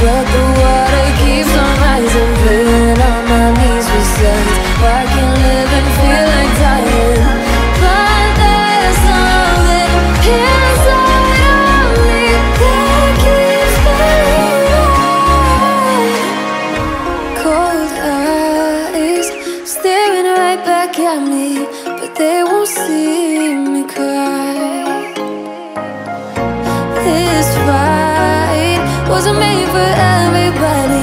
But the water keeps on rising Feeling on my knees can't live and feel like dying. But there's something inside of me That keeps Cold eyes Staring right back at me But they won't see me cry. This fight wasn't made for everybody.